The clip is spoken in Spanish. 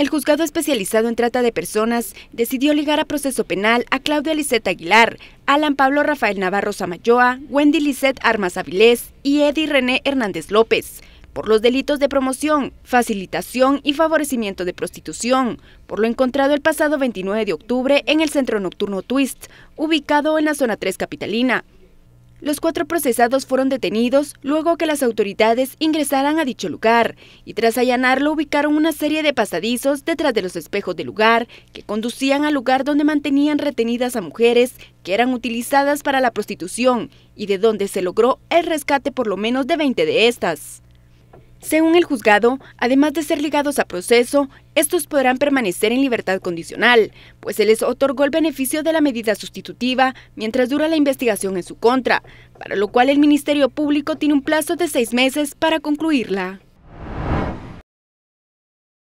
El juzgado especializado en trata de personas decidió ligar a proceso penal a Claudia Lisset Aguilar, Alan Pablo Rafael Navarro Samayoa, Wendy Lisset Armas Avilés y Eddie René Hernández López por los delitos de promoción, facilitación y favorecimiento de prostitución, por lo encontrado el pasado 29 de octubre en el centro nocturno Twist, ubicado en la zona 3 capitalina. Los cuatro procesados fueron detenidos luego que las autoridades ingresaran a dicho lugar y tras allanarlo ubicaron una serie de pasadizos detrás de los espejos del lugar que conducían al lugar donde mantenían retenidas a mujeres que eran utilizadas para la prostitución y de donde se logró el rescate por lo menos de 20 de estas. Según el juzgado, además de ser ligados a proceso, estos podrán permanecer en libertad condicional, pues se les otorgó el beneficio de la medida sustitutiva mientras dura la investigación en su contra, para lo cual el Ministerio Público tiene un plazo de seis meses para concluirla.